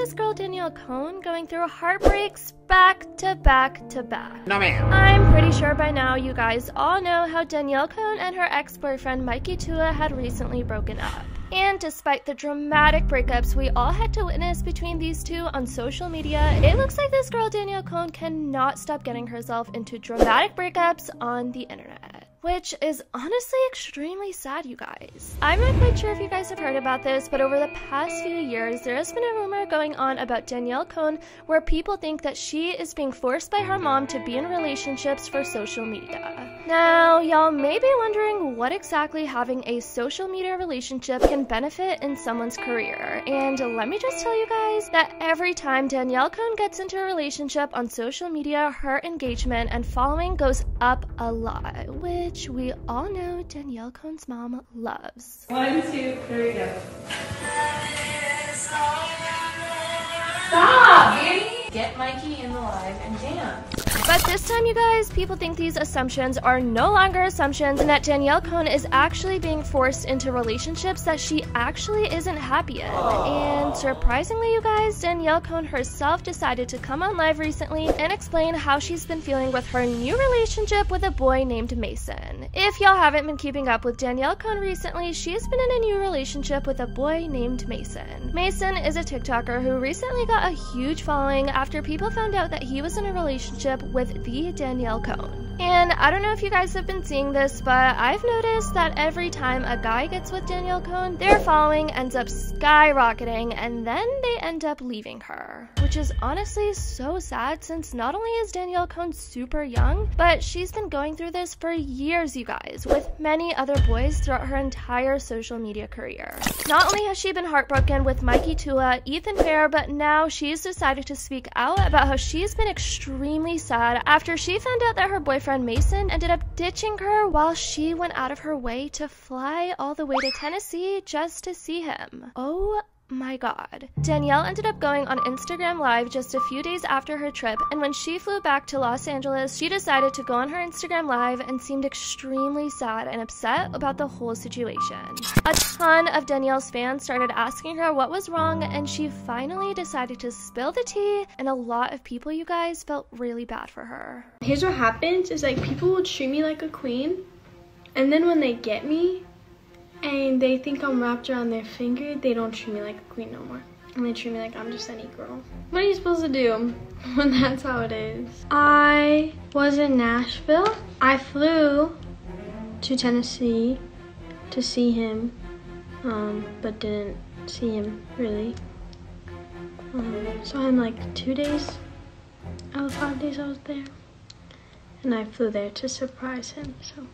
this girl Danielle Cohn going through heartbreaks back to back to back. No, ma'am. I'm pretty sure by now you guys all know how Danielle Cohn and her ex boyfriend Mikey Tua had recently broken up. And despite the dramatic breakups we all had to witness between these two on social media, it looks like this girl Danielle Cohn cannot stop getting herself into dramatic breakups on the internet which is honestly extremely sad, you guys. I'm not quite sure if you guys have heard about this, but over the past few years, there has been a rumor going on about Danielle Cohn where people think that she is being forced by her mom to be in relationships for social media. Now, y'all may be wondering what exactly having a social media relationship can benefit in someone's career. And let me just tell you guys that every time Danielle Cohn gets into a relationship on social media, her engagement and following goes up a lot, which we all know Danielle Cohn's mom loves. One, two, three, go. Stop, Annie! Get Mikey in the live and dance. But this time, you guys, people think these assumptions are no longer assumptions and that Danielle Cohn is actually being forced into relationships that she actually isn't happy in. And surprisingly, you guys, Danielle Cohn herself decided to come on live recently and explain how she's been feeling with her new relationship with a boy named Mason. If y'all haven't been keeping up with Danielle Cohn recently, she's been in a new relationship with a boy named Mason. Mason is a TikToker who recently got a huge following after people found out that he was in a relationship with the Danielle Cohn. And I don't know if you guys have been seeing this, but I've noticed that every time a guy gets with Danielle Cohn, their following ends up skyrocketing and then they end up leaving her. Which is honestly so sad since not only is Danielle Cohn super young, but she's been going through this for years, you guys, with many other boys throughout her entire social media career. Not only has she been heartbroken with Mikey Tua, Ethan Fair, but now she's decided to speak out about how she's been extremely sad after she found out that her boyfriend Mason ended up ditching her while she went out of her way to fly all the way to Tennessee just to see him. Oh my god. Danielle ended up going on Instagram Live just a few days after her trip, and when she flew back to Los Angeles, she decided to go on her Instagram Live and seemed extremely sad and upset about the whole situation. A ton of Danielle's fans started asking her what was wrong, and she finally decided to spill the tea, and a lot of people, you guys, felt really bad for her. Here's what happens is like people will treat me like a queen, and then when they get me, and they think I'm wrapped around their finger, they don't treat me like a queen no more. And they treat me like I'm just any girl. What are you supposed to do when that's how it is? I was in Nashville. I flew to Tennessee to see him, um, but didn't see him really. Um, saw him like two days out of five days I was there. And I flew there to surprise him, so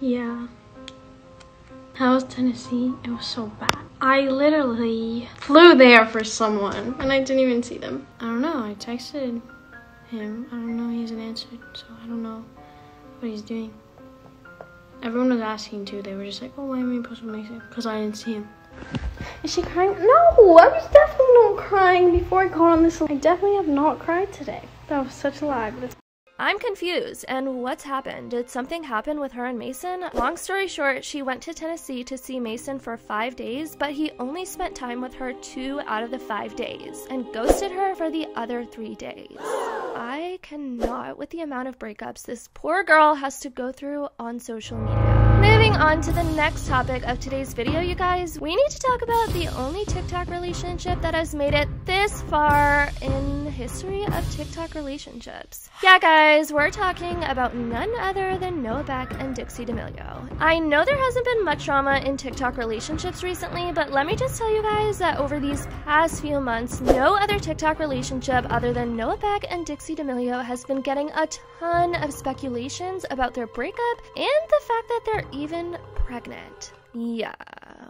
yeah. How was Tennessee? It was so bad. I literally flew there for someone and I didn't even see them. I don't know. I texted him. I don't know. He hasn't answered, so I don't know what he's doing. Everyone was asking too. They were just like, oh, why am I supposed to Mason? Because I didn't see him. Is she crying? No, I was definitely not crying before I got on this. I definitely have not cried today. That was such a lie, but it's I'm confused, and what's happened? Did something happen with her and Mason? Long story short, she went to Tennessee to see Mason for five days, but he only spent time with her two out of the five days and ghosted her for the other three days. I cannot with the amount of breakups this poor girl has to go through on social media. Moving on to the next topic of today's video, you guys, we need to talk about the only TikTok relationship that has made it this far in the history of TikTok relationships. Yeah, guys, we're talking about none other than Noah Beck and Dixie D'Amelio. I know there hasn't been much drama in TikTok relationships recently, but let me just tell you guys that over these past few months, no other TikTok relationship other than Noah Beck and Dixie D'Amelio has been getting a ton of speculations about their breakup and the fact that they're even pregnant. Yeah,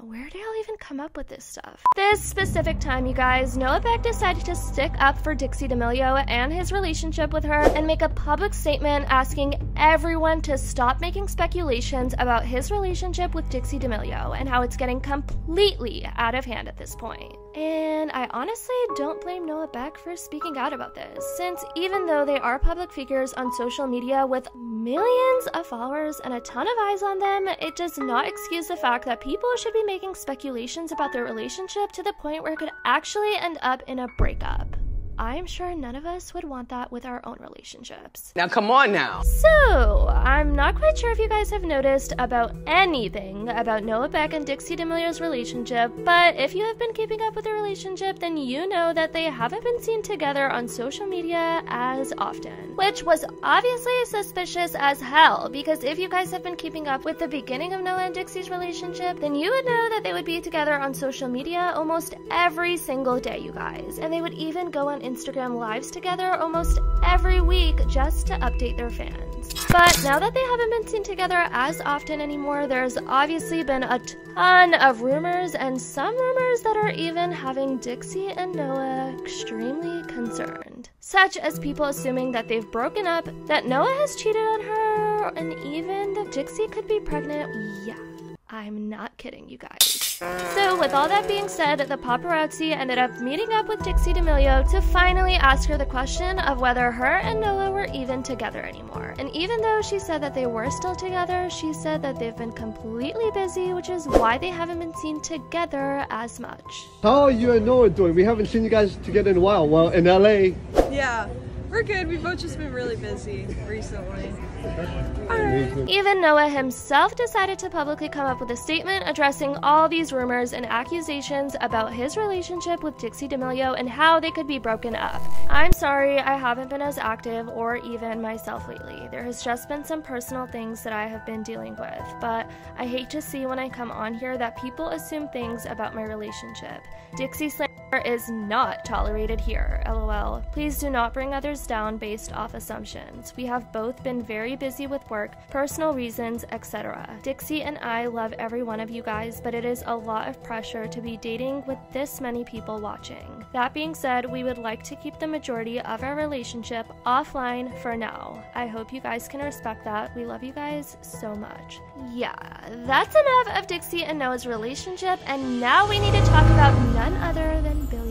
where did y'all even come up with this stuff? This specific time, you guys, Noah Beck decided to stick up for Dixie D'Amelio and his relationship with her and make a public statement asking everyone to stop making speculations about his relationship with Dixie D'Amelio and how it's getting completely out of hand at this point. And I honestly don't blame Noah Beck for speaking out about this, since even though they are public figures on social media with millions of followers and a ton of eyes on them, it does not excuse the fact that people should be making speculations about their relationship to the point where it could actually end up in a breakup. I'm sure none of us would want that with our own relationships. Now, come on now. So, I'm not quite sure if you guys have noticed about anything about Noah Beck and Dixie D'Amelio's relationship, but if you have been keeping up with the relationship, then you know that they haven't been seen together on social media as often. Which was obviously suspicious as hell, because if you guys have been keeping up with the beginning of Noah and Dixie's relationship, then you would know that they would be together on social media almost every single day, you guys. And they would even go on Instagram lives together almost every week just to update their fans. But now that they haven't been seen together as often anymore, there's obviously been a ton of rumors and some rumors that are even having Dixie and Noah extremely concerned. Such as people assuming that they've broken up, that Noah has cheated on her, and even that Dixie could be pregnant. Yeah. I'm not kidding, you guys. So, with all that being said, the paparazzi ended up meeting up with Dixie D'Amelio to finally ask her the question of whether her and Noah were even together anymore. And even though she said that they were still together, she said that they've been completely busy, which is why they haven't been seen together as much. How are you and Noah doing? We haven't seen you guys together in a while. Well, in LA. Yeah, we're good. We've both just been really busy recently. Even Noah himself decided to publicly come up with a statement addressing all these rumors and accusations about his relationship with Dixie D'Amelio and how they could be broken up. I'm sorry I haven't been as active or even myself lately. There has just been some personal things that I have been dealing with, but I hate to see when I come on here that people assume things about my relationship. Dixie slander is not tolerated here, lol. Please do not bring others down based off assumptions. We have both been very busy with work, personal reasons, etc. Dixie and I love every one of you guys, but it is a lot of pressure to be dating with this many people watching. That being said, we would like to keep the majority of our relationship offline for now. I hope you guys can respect that. We love you guys so much. Yeah, that's enough of Dixie and Noah's relationship, and now we need to talk about none other than Eilish.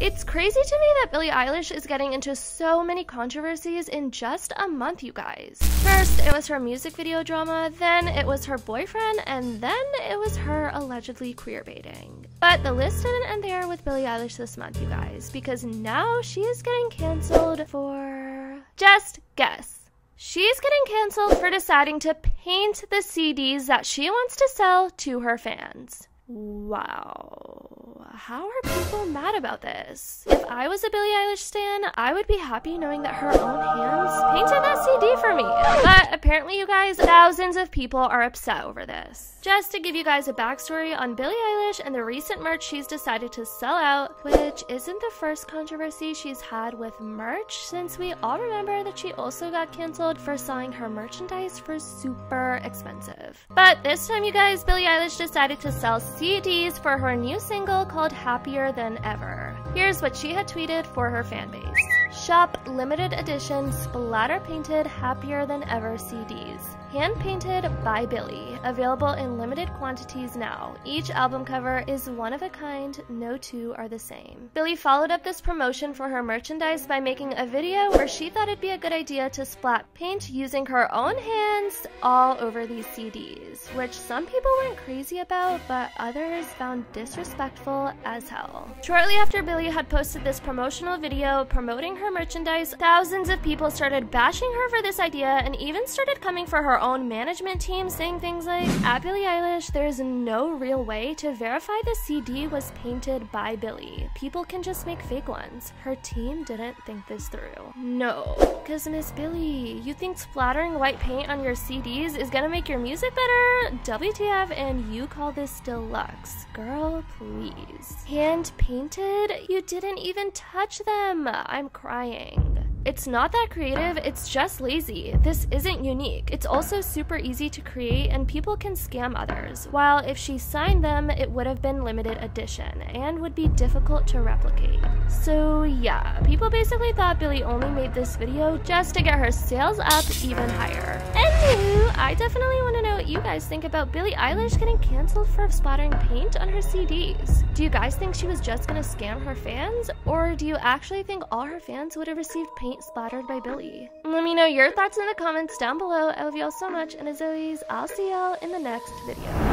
It's crazy to me that Billie Eilish is getting into so many controversies in just a month, you guys. First, it was her music video drama, then it was her boyfriend, and then it was her allegedly queer baiting. But the list didn't end there with Billie Eilish this month, you guys, because now she is getting canceled for. Just guess. She's getting canceled for deciding to paint the CDs that she wants to sell to her fans. Wow. How are people mad about this? If I was a Billie Eilish stan, I would be happy knowing that her own hands painted that CD for me. But apparently, you guys, thousands of people are upset over this. Just to give you guys a backstory on Billie Eilish and the recent merch she's decided to sell out, which isn't the first controversy she's had with merch, since we all remember that she also got canceled for selling her merchandise for super expensive. But this time, you guys, Billie Eilish decided to sell CDs for her new single called Called happier Than Ever. Here's what she had tweeted for her fanbase. Shop limited edition splatter painted Happier Than Ever CDs. Hand painted by Billie, Available in limited quantities now. Each album cover is one of a kind, no two are the same. Billie followed up this promotion for her merchandise by making a video where she thought it'd be a good idea to splat paint using her own hands all over these CDs, which some people weren't crazy about, but others found disrespectful as hell. Shortly after Billie had posted this promotional video promoting her merchandise, thousands of people started bashing her for this idea and even started coming for her own management team saying things like, At Billie Eilish, there's no real way to verify the CD was painted by Billie. People can just make fake ones. Her team didn't think this through. No, because Miss Billie, you think splattering white paint on your CDs is gonna make your music better? WTF, and you call this deluxe. Girl, please. Hand painted? You didn't even touch them. I'm crying. It's not that creative, it's just lazy. This isn't unique. It's also super easy to create and people can scam others, while if she signed them, it would have been limited edition and would be difficult to replicate. So yeah, people basically thought Billie only made this video just to get her sales up even higher. Anywho, I definitely want to know what you guys think about Billie Eilish getting cancelled for splattering paint on her CDs. Do you guys think she was just gonna scam her fans, or do you actually think all her fans would have received paint splattered by Billie? Let me know your thoughts in the comments down below. I love y'all so much, and as always, I'll see y'all in the next video.